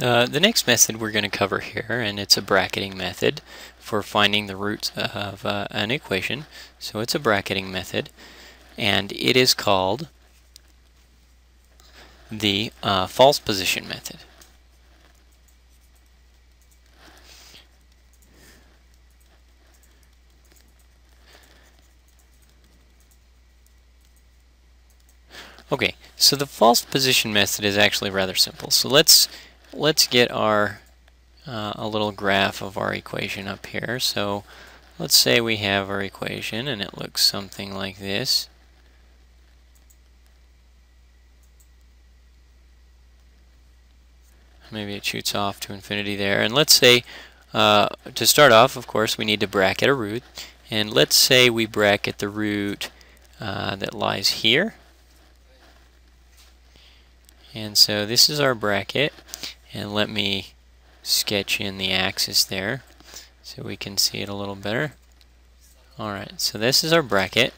Uh, the next method we're going to cover here, and it's a bracketing method for finding the roots of uh, an equation. So it's a bracketing method, and it is called the uh, false position method. Okay, so the false position method is actually rather simple. So let's let's get our uh, a little graph of our equation up here. So let's say we have our equation and it looks something like this. Maybe it shoots off to infinity there. And let's say, uh, to start off, of course, we need to bracket a root. And let's say we bracket the root uh, that lies here. And so this is our bracket. And let me sketch in the axis there so we can see it a little better. Alright, so this is our bracket.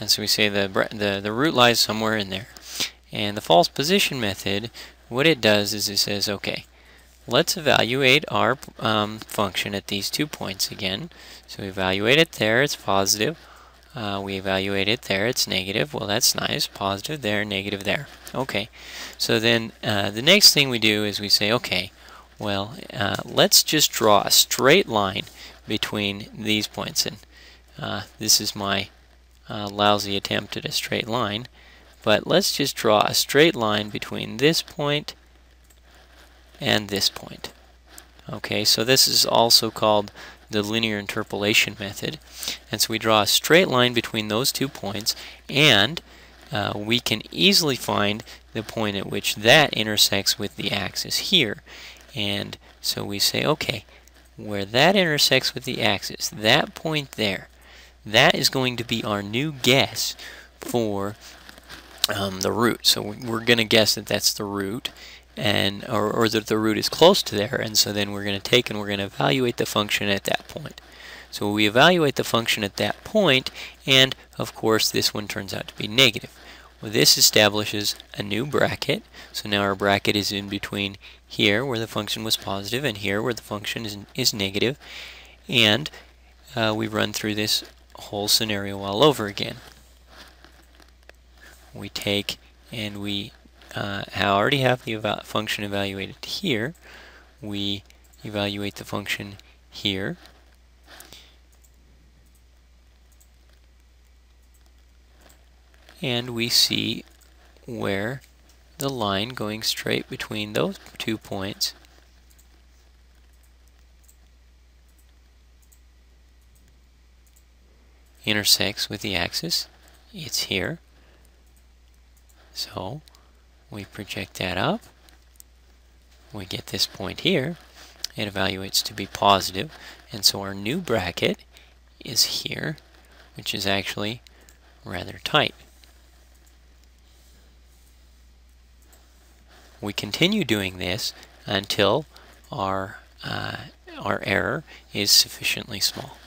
And so we say the, the, the root lies somewhere in there. And the false position method, what it does is it says, okay, let's evaluate our um, function at these two points again. So we evaluate it there, it's positive. Uh, we evaluate it there, it's negative. Well, that's nice. Positive there, negative there. Okay. So then uh, the next thing we do is we say, okay, well, uh, let's just draw a straight line between these points. And uh, this is my uh, lousy attempt at a straight line. But let's just draw a straight line between this point and this point. Okay, so this is also called the linear interpolation method. And so we draw a straight line between those two points and uh, we can easily find the point at which that intersects with the axis here. And so we say, okay, where that intersects with the axis, that point there, that is going to be our new guess for um, the root. So we're going to guess that that's the root and or, or that the root is close to there and so then we're going to take and we're going to evaluate the function at that point. So we evaluate the function at that point and of course this one turns out to be negative. Well this establishes a new bracket so now our bracket is in between here where the function was positive and here where the function is, is negative and uh, we run through this whole scenario all over again. We take and we uh, I already have the eva function evaluated here. We evaluate the function here. And we see where the line going straight between those two points intersects with the axis. It's here. So we project that up. We get this point here. It evaluates to be positive, and so our new bracket is here, which is actually rather tight. We continue doing this until our, uh, our error is sufficiently small.